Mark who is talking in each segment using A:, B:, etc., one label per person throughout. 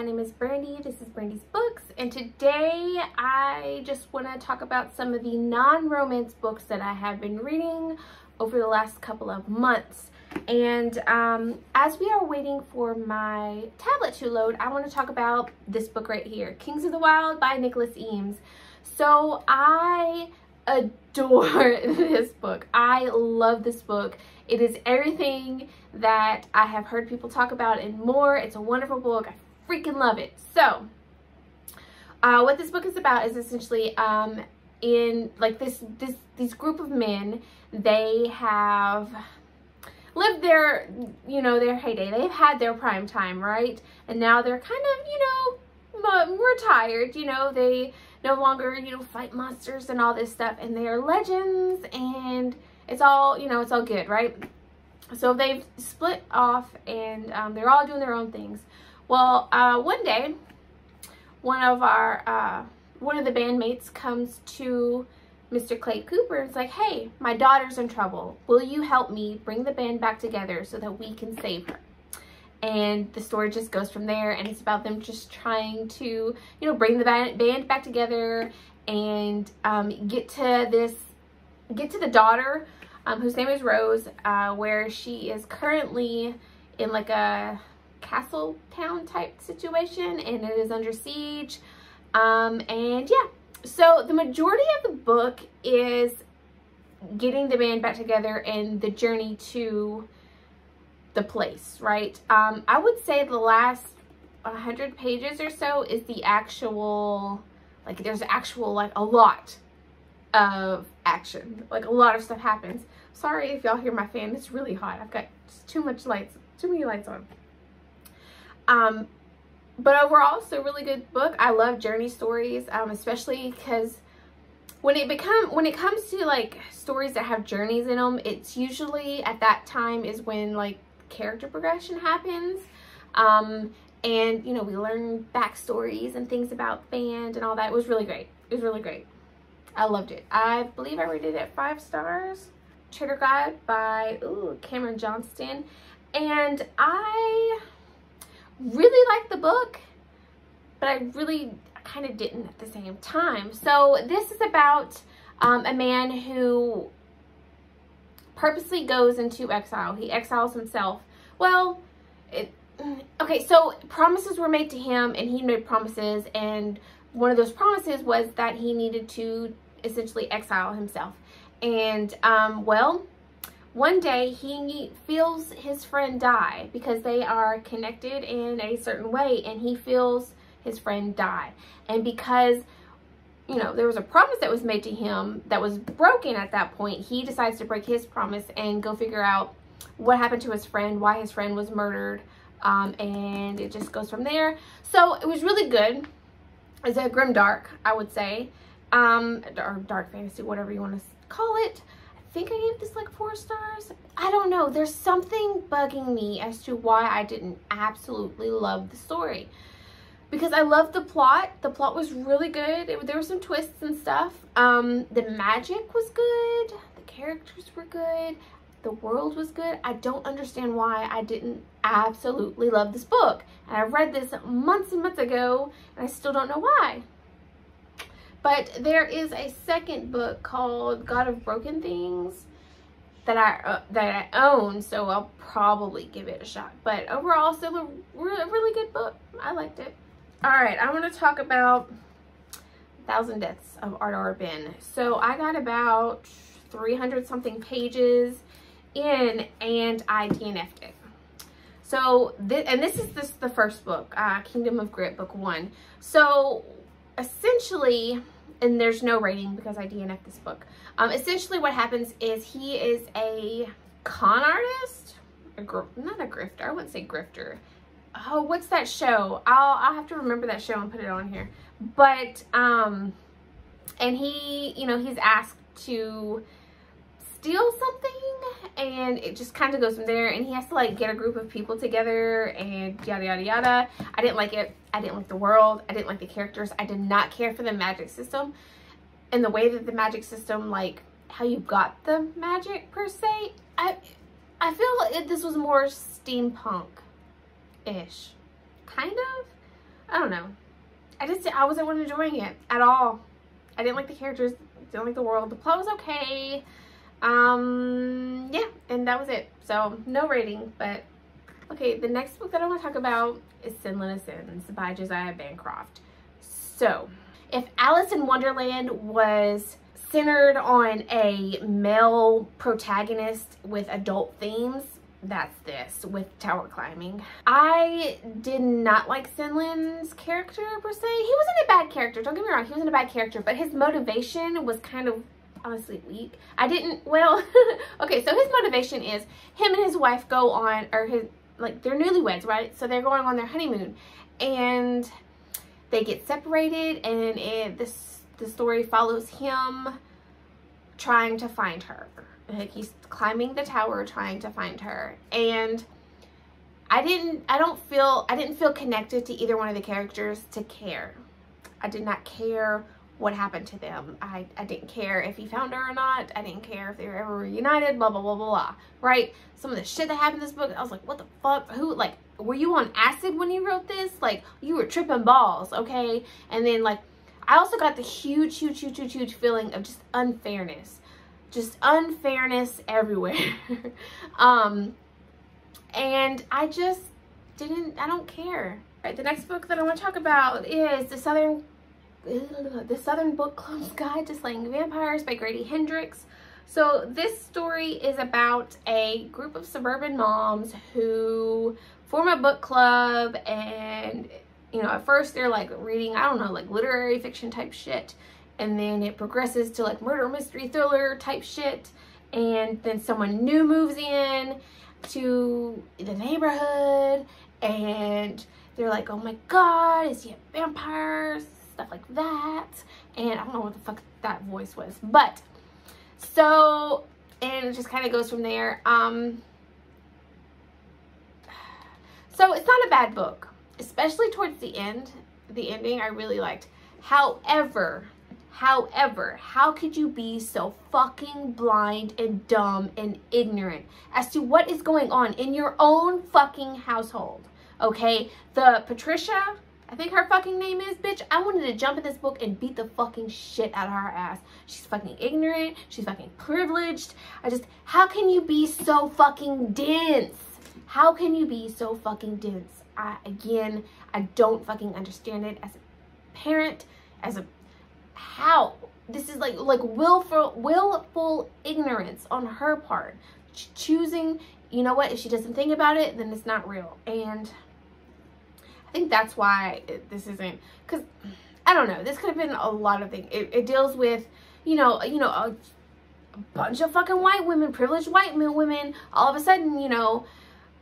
A: my name is Brandy. This is Brandy's Books, and today I just want to talk about some of the non-romance books that I have been reading over the last couple of months. And um, as we are waiting for my tablet to load, I want to talk about this book right here, Kings of the Wild by Nicholas Eames. So I adore this book. I love this book. It is everything that I have heard people talk about and more. It's a wonderful book. I freaking love it. So, uh, what this book is about is essentially um, in like this this these group of men. They have lived their you know their heyday. They've had their prime time, right? And now they're kind of you know retired. You know they no longer you know fight monsters and all this stuff, and they are legends and it's all you know it's all good, right? So they've split off and um, they're all doing their own things. Well, uh, one day, one of our, uh, one of the bandmates comes to Mr. Clay Cooper and it's like, hey, my daughter's in trouble. Will you help me bring the band back together so that we can save her? And the story just goes from there and it's about them just trying to, you know, bring the band back together and um, get to this, get to the daughter um, whose name is Rose, uh, where she is currently in like a castle town type situation and it is under siege. Um, and yeah, so the majority of the book is getting the band back together and the journey to the place, right? Um, I would say the last 100 pages or so is the actual, like there's actual, like a lot of action. Like a lot of stuff happens. Sorry if y'all hear my fan. It's really hot. I've got too much lights, too many lights on. Um, but overall, it's a really good book. I love journey stories, um, especially because when it become when it comes to like stories that have journeys in them, it's usually at that time is when like character progression happens. Um, and you know we learn backstories and things about band and all that. It was really great. It was really great. I loved it. I believe I rated it five stars. Traitor God by ooh, Cameron Johnston. And I really liked the book, but I really kind of didn't at the same time. So this is about um, a man who purposely goes into exile. He exiles himself. Well, it, okay, so promises were made to him and he made promises and one of those promises was that he needed to essentially exile himself. And, um, well, one day he feels his friend die because they are connected in a certain way and he feels his friend die. And because, you know, there was a promise that was made to him that was broken at that point, he decides to break his promise and go figure out what happened to his friend, why his friend was murdered, um, and it just goes from there. So it was really good. It's a grim dark, I would say, um, or dark fantasy, whatever you want to call it. Think I gave this like four stars. I don't know. There's something bugging me as to why I didn't absolutely love the story. Because I loved the plot. The plot was really good. It, there were some twists and stuff. Um, the magic was good. The characters were good. The world was good. I don't understand why I didn't absolutely love this book. And I read this months and months ago, and I still don't know why. But there is a second book called God of Broken Things that I uh, that I own, so I'll probably give it a shot. But overall, still a really good book. I liked it. All right, I want to talk about Thousand Deaths of Ardor Benn. So I got about 300 something pages in and I DNF'd it. So, th and this is this the first book, uh, Kingdom of Grit, book one. So essentially, and there's no rating because I DNF this book. Um, essentially what happens is he is a con artist, a not a grifter, I wouldn't say grifter. Oh, what's that show? I'll, I'll have to remember that show and put it on here. But, um, and he, you know, he's asked to steal something and it just kind of goes from there and he has to like get a group of people together and yada yada yada i didn't like it i didn't like the world i didn't like the characters i did not care for the magic system and the way that the magic system like how you got the magic per se i i feel like this was more steampunk ish kind of I don't know. I just, I wasn't enjoying it at all. I didn't like the characters, didn't like the world. The plot was okay. Um, yeah, and that was it. So, no rating, but okay, the next book that I want to talk about is Senlin Ascends by Josiah Bancroft. So, if Alice in Wonderland was centered on a male protagonist with adult themes, that's this with tower climbing. I did not like Senlin's character per se. He wasn't a bad character, don't get me wrong, he wasn't a bad character, but his motivation was kind of honestly weak. I didn't, well, okay, so his motivation is him and his wife go on, or his, like, they're newlyweds, right? So they're going on their honeymoon, and they get separated, and it, this, the story follows him trying to find her. Like he's climbing the tower trying to find her. And I didn't, I don't feel, I didn't feel connected to either one of the characters to care. I did not care what happened to them. I, I didn't care if he found her or not. I didn't care if they were ever reunited, blah, blah, blah, blah, blah, right? Some of the shit that happened in this book, I was like, what the fuck? Who, like, were you on acid when you wrote this? Like, you were tripping balls, okay? And then, like, I also got the huge, huge, huge, huge, huge feeling of just unfairness just unfairness everywhere. um, and I just didn't, I don't care. Right, the next book that I want to talk about is The Southern, The Southern Book Club's Guide to Slaying Vampires by Grady Hendrix. So this story is about a group of suburban moms who form a book club and, you know, at first they're like reading, I don't know, like literary fiction type shit. And then it progresses to like murder mystery thriller type shit. And then someone new moves in to the neighborhood. And they're like oh my god is he a vampire stuff like that and i don't know what the fuck that voice was but so and it just kind of goes from there um so it's not a bad book especially towards the end the ending i really liked however However, how could you be so fucking blind and dumb and ignorant as to what is going on in your own fucking household? Okay, the Patricia, I think her fucking name is, bitch. I wanted to jump in this book and beat the fucking shit out of her ass. She's fucking ignorant. She's fucking privileged. I just, how can you be so fucking dense? How can you be so fucking dense? I, again, I don't fucking understand it as a parent, as a how this is like like willful willful ignorance on her part Ch choosing you know what if she doesn't think about it then it's not real and i think that's why it, this isn't because i don't know this could have been a lot of things it, it deals with you know you know a, a bunch of fucking white women privileged white men women all of a sudden you know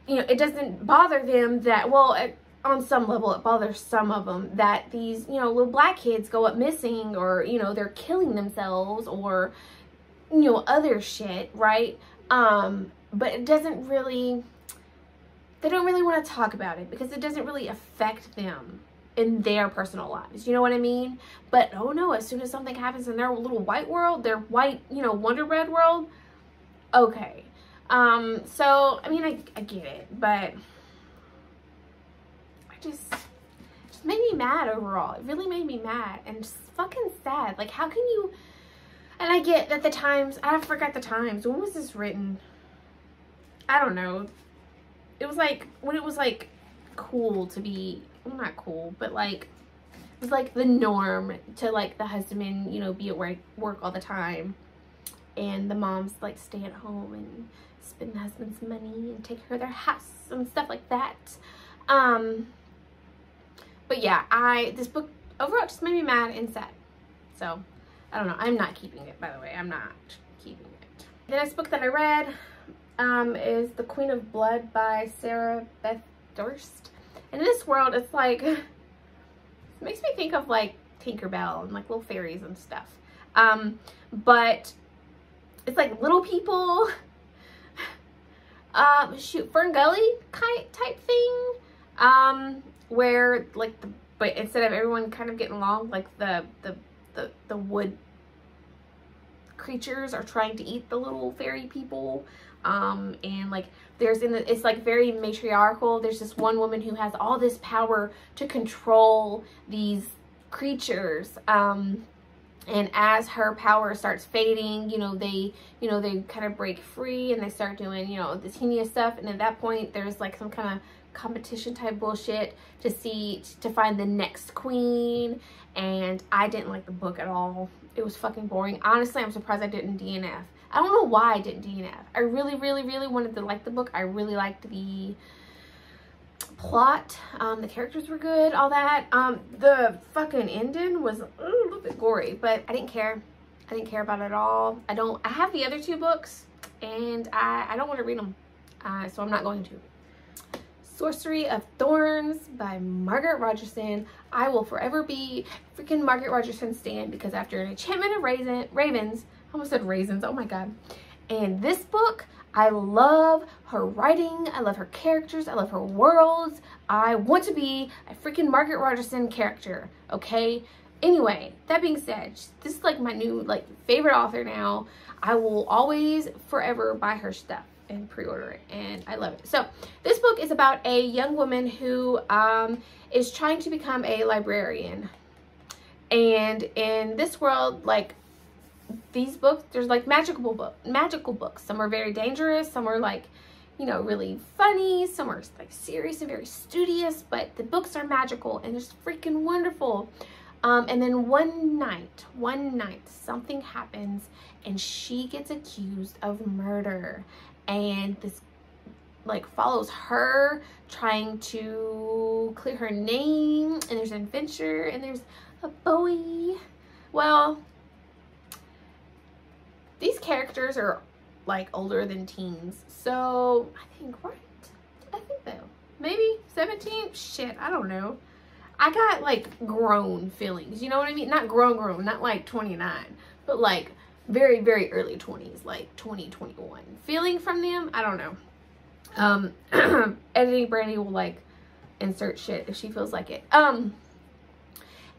A: you know it doesn't bother them that well it, on some level it bothers some of them that these you know little black kids go up missing or you know they're killing themselves or you know other shit right? Um but it doesn't really they don't really want to talk about it because it doesn't really affect them in their personal lives you know what i mean but oh no as soon as something happens in their little white world their white you know wonder bread world okay um so i mean i, I get it but just just made me mad overall. It really made me mad and just fucking sad. Like how can you and I get that the times I forgot the times. When was this written? I don't know. It was like when it was like cool to be well not cool, but like it was like the norm to like the husband, you know, be at work work all the time. And the moms like stay at home and spend the husband's money and take care of their house and stuff like that. Um but yeah, I this book overall just made me mad and sad. So I don't know. I'm not keeping it, by the way. I'm not keeping it. The next book that I read um, is The Queen of Blood by Sarah Beth Durst. And in this world, it's like, it makes me think of like Tinkerbell and like little fairies and stuff. Um, but it's like little people, um, shoot, Fern Gully type thing. Um, where like the but instead of everyone kind of getting along like the the the, the wood creatures are trying to eat the little fairy people Um, and like there's in the, it's like very matriarchal. There's this one woman who has all this power to control these creatures. Um, and as her power starts fading, you know, they, you know, they kind of break free and they start doing, you know, this heinous stuff. And at that point, there's like some kind of competition type bullshit to see, to find the next queen. And I didn't like the book at all. It was fucking boring. Honestly, I'm surprised I didn't DNF. I don't know why I didn't DNF. I really, really, really wanted to like the book. I really liked the plot. Um, the characters were good, all that. Um, the fucking ending was a little bit gory, but I didn't care. I didn't care about it at all. I don't, I have the other two books and I, I don't want to read them. Uh, so I'm not going to. Sorcery of Thorns by Margaret Rogerson. I will forever be freaking Margaret Rogerson stan because after an Enchantment of Raisin, Ravens, I almost said raisins, oh my god. And this book, I love her writing. I love her characters. I love her worlds. I want to be a freaking Margaret Rogerson character, okay? Anyway, that being said, this is like my new like favorite author now. I will always forever buy her stuff and pre-order it and I love it. So this book is about a young woman who um, is trying to become a librarian. And in this world, like these books, there's like magical book, magical books. Some are very dangerous. Some are like, you know, really funny. Some are like serious and very studious, but the books are magical and it's freaking wonderful. Um, and then one night, one night, something happens and she gets accused of murder and this like follows her trying to clear her name and there's an adventure and there's a Bowie. Well, these characters are like older than teens. So I think, right? I think though, maybe 17? Shit, I don't know. I got like grown feelings, you know what I mean? Not grown, grown, not like 29, but like very, very early 20s, like 2021. Feeling from them, I don't know. Um, editing Brandy will like insert shit if she feels like it. Um,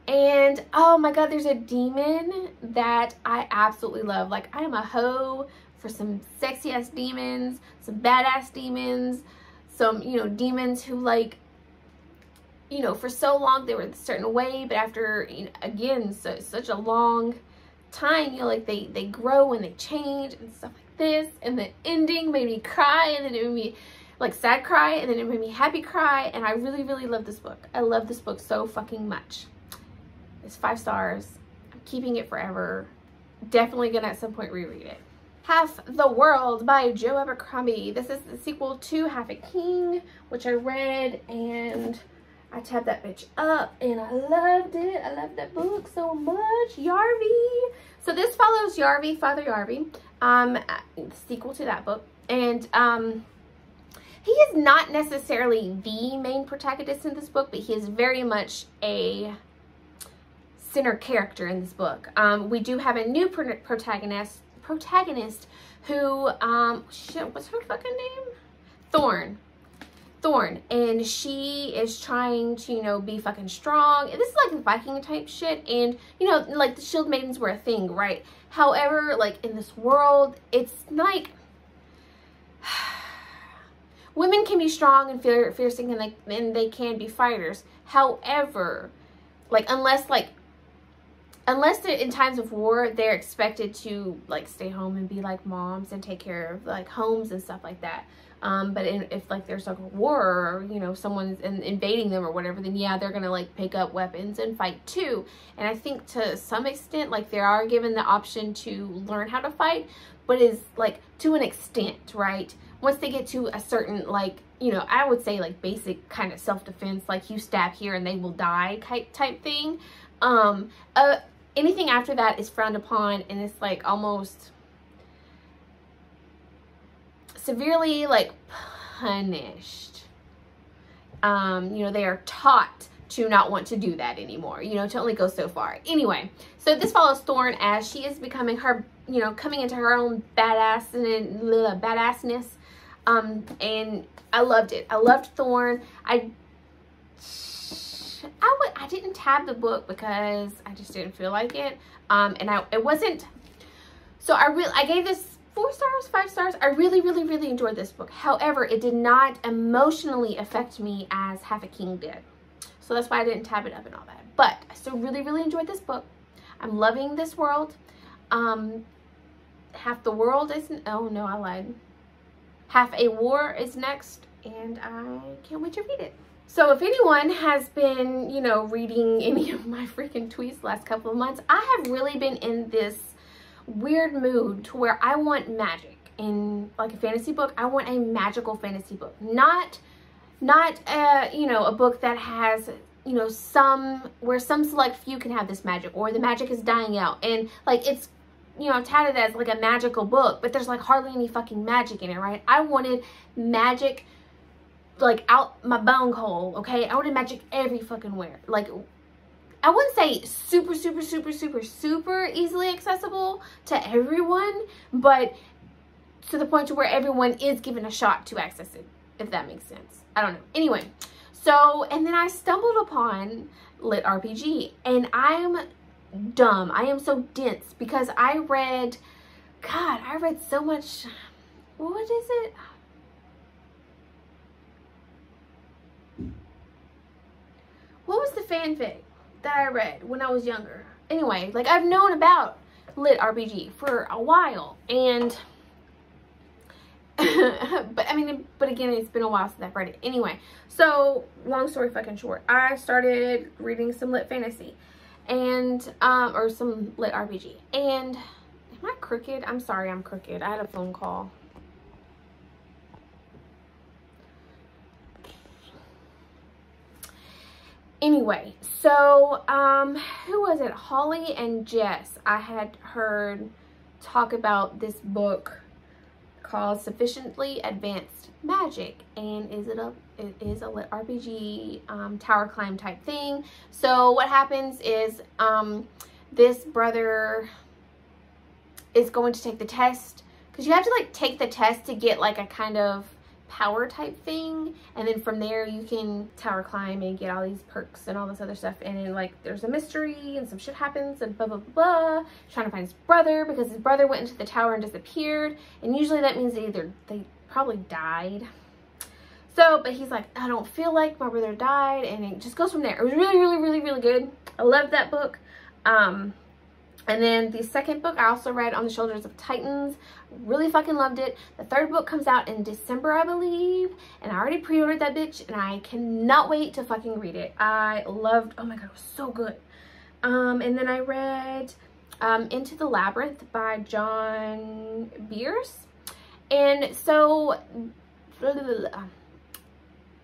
A: and oh my god, there's a demon that I absolutely love. Like I am a hoe for some sexy ass demons, some badass demons, some, you know, demons who like, you know, for so long they were a certain way, but after, you know, again, so, such a long time, you know, like they, they grow and they change and stuff like this. And the ending made me cry and then it made me like sad cry and then it made me happy cry. And I really, really love this book. I love this book so fucking much. It's five stars. I'm keeping it forever. Definitely gonna at some point reread it. Half the World by Joe Abercrombie. This is the sequel to Half a King, which I read and I tabbed that bitch up and I loved it. I loved that book so much. Yarvi. So this follows Yarvi, Father Yarvi, um, sequel to that book. And um, he is not necessarily the main protagonist in this book, but he is very much a center character in this book. Um, we do have a new protagonist, protagonist who, um, shit, what's her fucking name? Thorn. Thorn and she is trying to, you know, be fucking strong. And this is like Viking type shit. And, you know, like the shield maidens were a thing, right? However, like in this world, it's like women can be strong and fierce and they, and they can be fighters. However, like unless like unless in times of war, they're expected to like stay home and be like moms and take care of like homes and stuff like that. Um, but in, if like there's like a war or, you know, someone's in, invading them or whatever, then yeah, they're going to like pick up weapons and fight too. And I think to some extent, like they are given the option to learn how to fight, but is like to an extent, right? Once they get to a certain like, you know, I would say like basic kind of self-defense, like you stab here and they will die type, type thing. Um, uh, anything after that is frowned upon and it's like almost severely like punished. Um, you know, they are taught to not want to do that anymore, you know, to only go so far. Anyway, so this follows Thorn as she is becoming her, you know, coming into her own badass and badassness. Um, and I loved it. I loved Thorn. I I would I didn't tab the book because I just didn't feel like it. Um, and I it wasn't so I really I gave this four stars, five stars. I really, really, really enjoyed this book. However, it did not emotionally affect me as Half a King did. So that's why I didn't tab it up and all that. But I still really, really enjoyed this book. I'm loving this world. Um, half the world is, oh no, I lied. Half a War is next, and I can't wait to read it. So if anyone has been, you know, reading any of my freaking tweets last couple of months, I have really been in this weird mood to where I want magic in like a fantasy book. I want a magical fantasy book, not not a, you know, a book that has you know some where some select few can have this magic or the magic is dying out and like it's you know, touted as like a magical book, but there's like hardly any fucking magic in it, right? I wanted magic like out my bone hole, okay? I wanted magic every fucking where. Like, I wouldn't say super, super, super, super, super easily accessible to everyone, but to the point to where everyone is given a shot to access it, if that makes sense. I don't know. Anyway, so, and then I stumbled upon Lit RPG, and I'm dumb. I am so dense because I read, God, I read so much, what is it? What was the fanfic that I read when I was younger? Anyway, like I've known about Lit RPG for a while and but I mean, but again, it's been a while since I've read it. Anyway, so long story fucking short, I started reading some lit fantasy and um or some lit rpg and am i crooked i'm sorry i'm crooked i had a phone call anyway so um who was it holly and jess i had heard talk about this book called Sufficiently Advanced Magic. And is it a it is a lit RPG um, tower climb type thing. So what happens is um, this brother is going to take the test because you have to like take the test to get like a kind of power type thing and then from there you can tower climb and get all these perks and all this other stuff and then like there's a mystery and some shit happens and blah blah blah, blah. trying to find his brother because his brother went into the tower and disappeared and usually that means they either they probably died. So but he's like I don't feel like my brother died and it just goes from there. It was really really really really good. I loved that book. Um and then the second book I also read On the Shoulders of Titans. Really fucking loved it. The third book comes out in December, I believe. And I already pre-ordered that bitch and I cannot wait to fucking read it. I loved, oh my god, it was so good. Um, and then I read um, Into the Labyrinth by John Bierce. And so,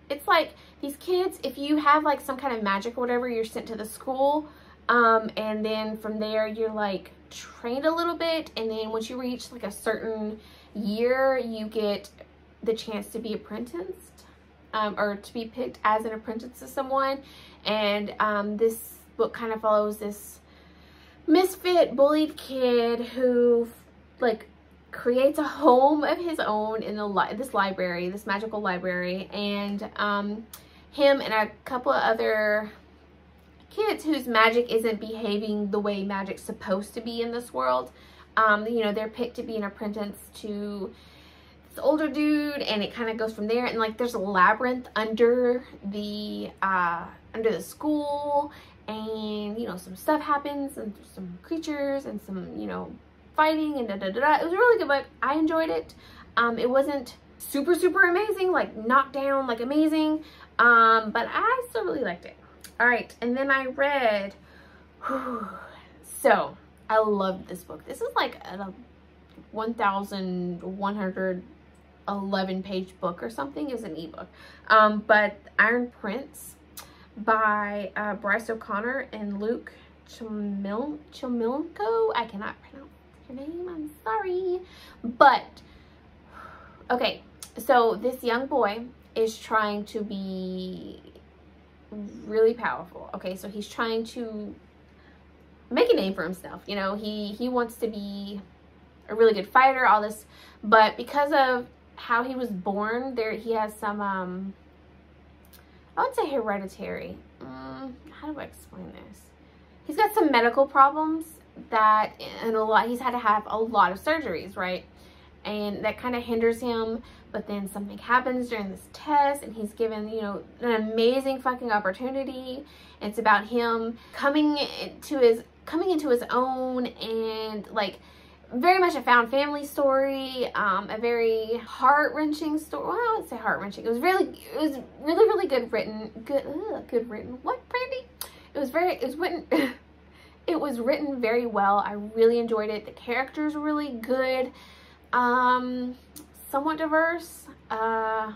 A: it's like these kids, if you have like some kind of magic or whatever, you're sent to the school um, and then from there you're like trained a little bit and then once you reach like a certain year you get the chance to be apprenticed um, or to be picked as an apprentice to someone. And um, this book kind of follows this misfit bullied kid who like creates a home of his own in the li this library this magical library. And um, him and a couple of other kids whose magic isn't behaving the way magic's supposed to be in this world. Um, you know, they're picked to be an apprentice to this older dude and it kind of goes from there. And like there's a labyrinth under the, uh, under the school and, you know, some stuff happens and some creatures and some, you know, fighting and da da da da. It was a really good book. I enjoyed it. Um, it wasn't super, super amazing, like knocked down, like amazing. Um, but I still really liked it. All right, and then I read, whew, so I loved this book. This is like a 1,111 page book or something. It was an ebook. Um, but Iron Prince by uh, Bryce O'Connor and Luke Chimil Chimilko. I cannot pronounce your name. I'm sorry. But, okay, so this young boy is trying to be really powerful. Okay, so he's trying to make a name for himself. You know, he, he wants to be a really good fighter, all this. But because of how he was born, there he has some, um, I would say hereditary. Um, how do I explain this? He's got some medical problems that, and a lot, he's had to have a lot of surgeries, right? And that kind of hinders him but then something happens during this test and he's given you know an amazing fucking opportunity. It's about him coming to his coming into his own and like very much a found family story um a very heart-wrenching story well i would say heart-wrenching. It was really it was really really good written good ugh, good written. What brandy? It was very it was written it was written very well. I really enjoyed it. The characters were really good um somewhat diverse uh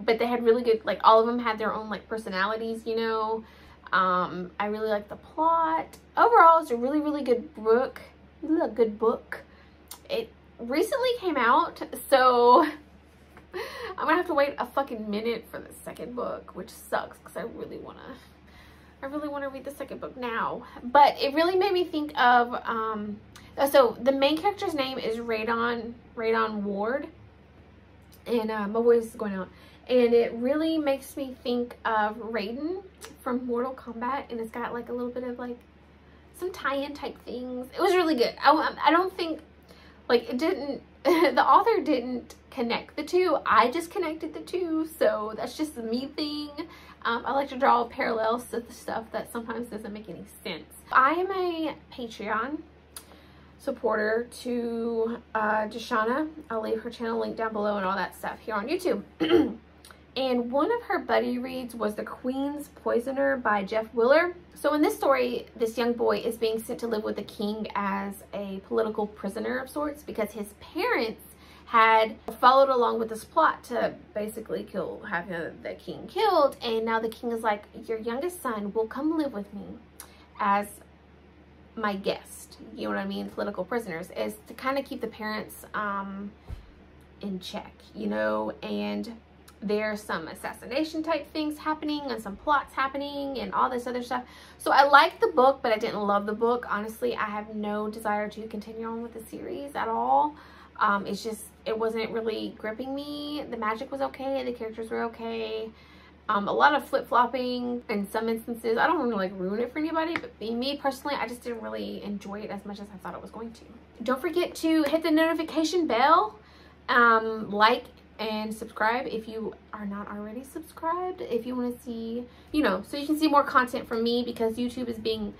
A: but they had really good like all of them had their own like personalities you know? Um i really like the plot. Overall it's a really really good book. A good book. It recently came out so i'm gonna have to wait a fucking minute for the second book which sucks because i really want to i really want to read the second book now. But it really made me think of um so the main character's name is Radon, Radon Ward. And uh, my voice is going out. And it really makes me think of Raiden from Mortal Kombat. And it's got like a little bit of like some tie-in type things. It was really good. I, I don't think, like it didn't, the author didn't connect the two. I just connected the two. So that's just a me thing. Um, I like to draw parallels to the stuff that sometimes doesn't make any sense. I am a Patreon supporter to uh. I'll leave her channel link down below and all that stuff here on YouTube. and one of her buddy reads was The Queen's Poisoner by Jeff Wheeler. So in this story, this young boy is being sent to live with the king as a political prisoner of sorts because his parents had followed along with this plot to basically kill, have the king killed. And now the king is like, your youngest son will come live with me as my guest, you know what I mean, political prisoners, is to kind of keep the parents um, in check, you know, and there's some assassination type things happening and some plots happening and all this other stuff. So I liked the book, but I didn't love the book. Honestly, I have no desire to continue on with the series at all. Um, it's just, it wasn't really gripping me. The magic was okay. The characters were okay um, a lot of flip-flopping in some instances. I don't want to like ruin it for anybody, but me personally, I just didn't really enjoy it as much as I thought it was going to. Don't forget to hit the notification bell, um, like and subscribe if you are not already subscribed. If you want to see, you know, so you can see more content from me because YouTube is being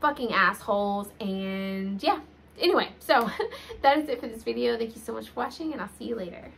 A: fucking assholes and yeah. Anyway, so that is it for this video. Thank you so much for watching and I'll see you later.